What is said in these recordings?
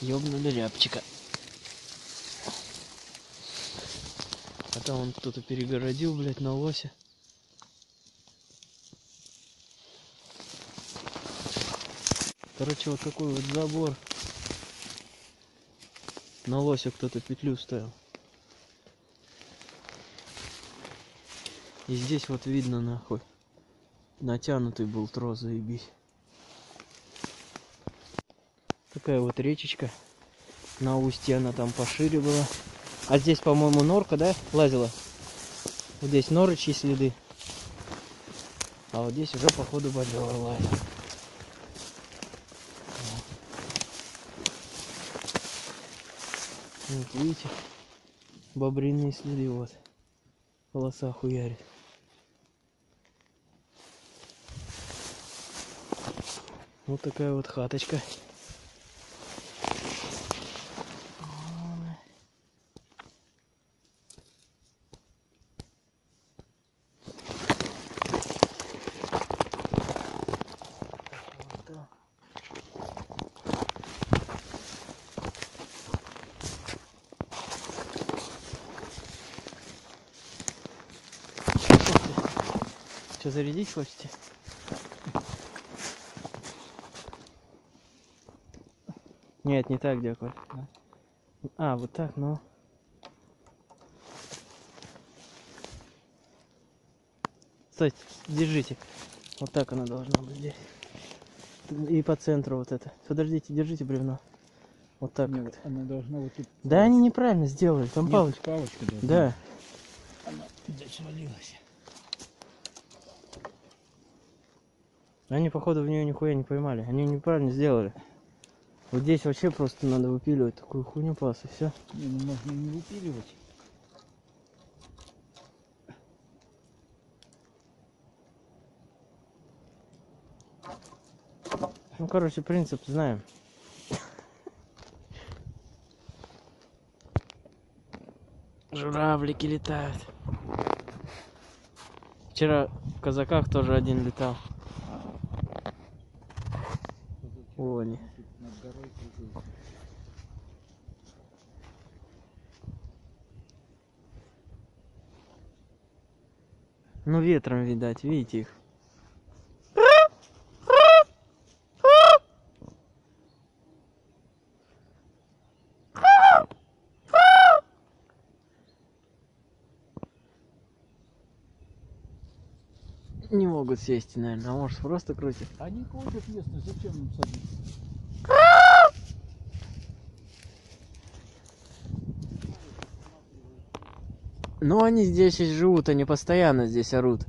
Ёбнули рябчика. А там он кто-то перегородил, блядь, на лосе. Короче, вот такой вот забор. На лосе кто-то петлю ставил. И здесь вот видно нахуй. Натянутый был трос, заебись. Такая вот речечка. На устье она там пошире была. А здесь, по-моему, норка, да, лазила? Вот здесь норочьи следы. А вот здесь уже, походу, бобер лазил. Вот видите, бобриные следы вот. Полоса хуярит. Вот такая вот хаточка. Вот так. Что, зарядить хочете? Нет, не так, дякую. А, вот так, ну. Стойте, держите. Вот так она должна быть здесь. И по центру вот это. Подождите, держите бревно. Вот так. Нет, как-то. она должна вот тут... Да они неправильно сделали, там Нет, палочка. палочка должна. Да. Она здесь Они, походу, в нее нихуя не поймали. Они неправильно сделали. Вот здесь вообще просто надо выпиливать такую хуйню пас и все. Не, ну можно не выпиливать. Ну, короче, принцип знаем. Журавлики летают. Вчера в казаках тоже один летал. Они. Ну, ветром, видать, видите их. Не могут сесть, наверное, а может просто крутят. Они крутят ясно, зачем им садиться? Ну, они здесь и живут, они постоянно здесь орут.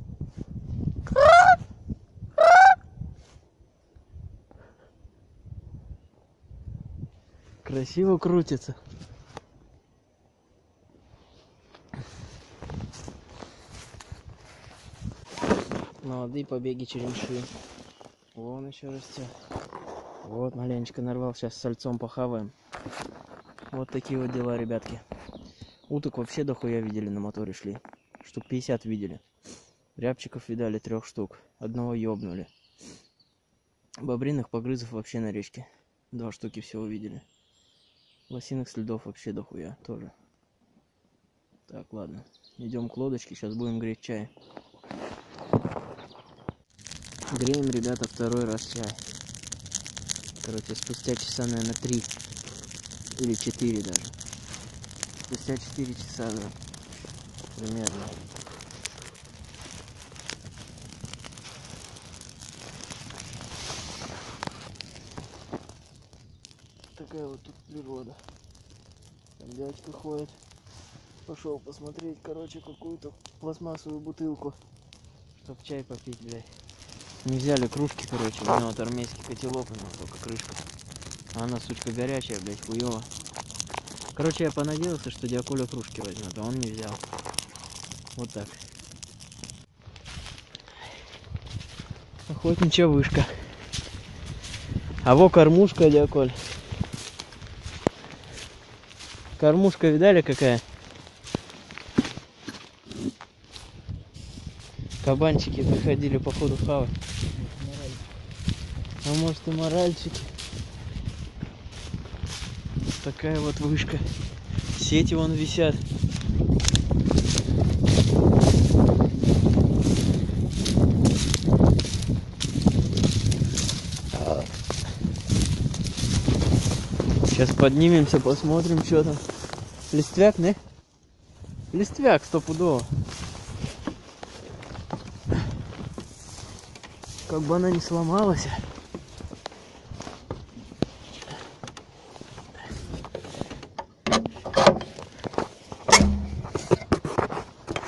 Красиво крутится. Молодые побеги черемши. Вон еще растет. Вот маленечко нарвал. Сейчас сальцом похаваем. Вот такие вот дела, ребятки. Уток вообще дохуя видели на моторе шли. Штук 50 видели. Рябчиков видали трех штук. Одного ёбнули. Бобриных погрызов вообще на речке. Два штуки всего видели. Лосиных следов вообще дохуя тоже. Так, ладно. Идем к лодочке, сейчас будем греть чай. Греем, ребята, второй раз чай. Короче, спустя часа, наверное, три или четыре даже. Спустя 4 часа, да. Примерно. Такая вот тут природа. Там дядька ходит. Пошел посмотреть, короче, какую-то пластмассовую бутылку. Чтоб чай попить, блядь. Не взяли кружки, короче. У него вот армейский котелок, у него только крышка. А она, сучка, горячая, блядь, хуёво. Короче, я понадеялся, что Диакуля кружки возьмет, а он не взял. Вот так. Охотничья вышка. А во кормушка, Диаколь. Кормушка видали какая? Кабанчики приходили походу хавать. А может и моральчики. Такая вот вышка. Сети вон висят. Сейчас поднимемся, посмотрим, что там. Листвяк, не? Листвяк стопудово. Как бы она не сломалась.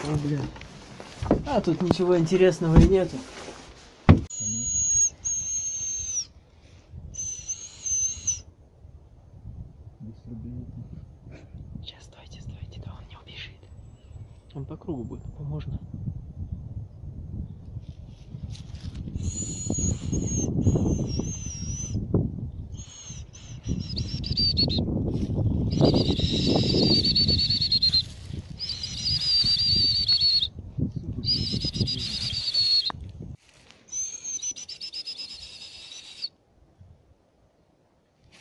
О, бля. А, тут ничего интересного и нету. Сейчас, стойте, стойте, да он не убежит. Он по кругу будет, можно.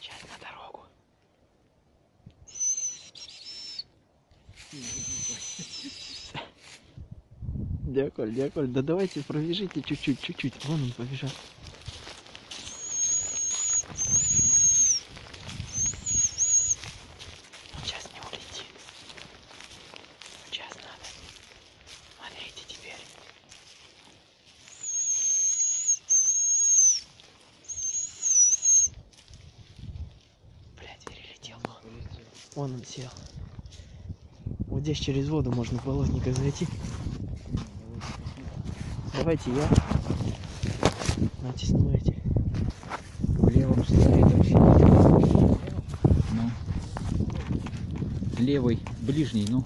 Сейчас на дорогу. Дякую, дякую. Да давайте пробежите чуть-чуть, чуть-чуть. Вон он побежал. Сейчас не улетит. Сейчас надо. Смотрите теперь. Блять, перелетел. Вон он сел. Вот здесь через воду можно в болотниках зайти. Давайте я. Нате, снимайте. В левом стоит вообще. Ну. Левый, ближний, ну.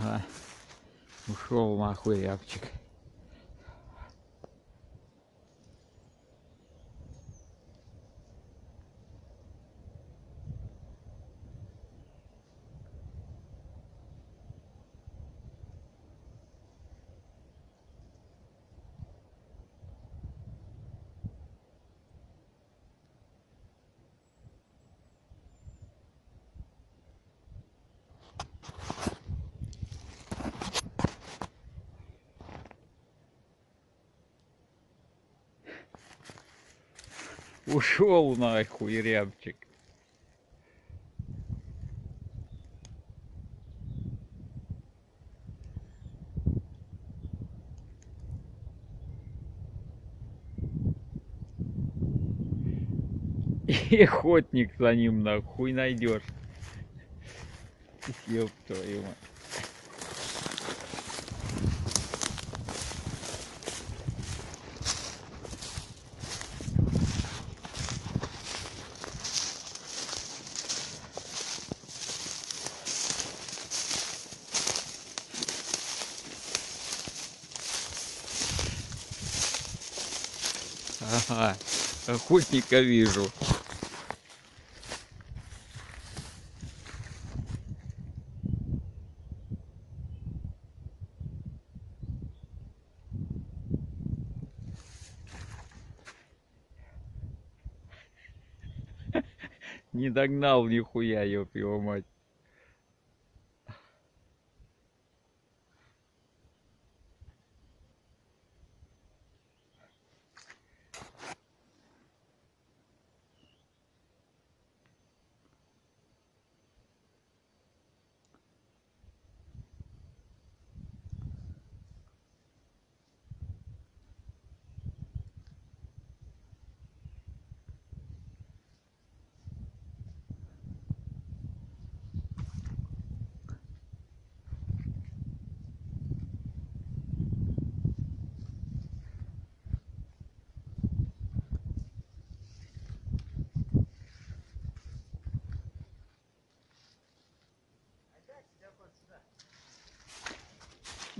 Ага. Ушел нахуй рябчик. Ушел нахуй рябчик. И охотник за ним нахуй найдешь. Ёб твою мать. Ага, охотника вижу. Не догнал нихуя, ёб его мать.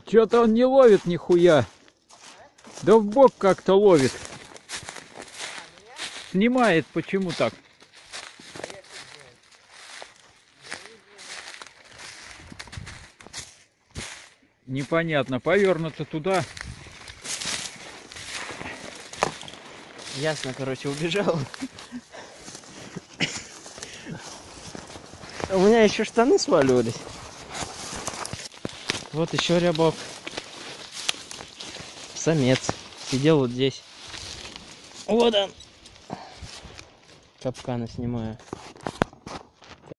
Что-то он не ловит нихуя. Да в бок как-то ловит. Снимает, почему так? Непонятно, повернуто туда. Ясно, короче, убежал. У меня еще штаны сваливались. Вот еще рябок. Самец. Сидел вот здесь. Вот он. Капканы снимаю.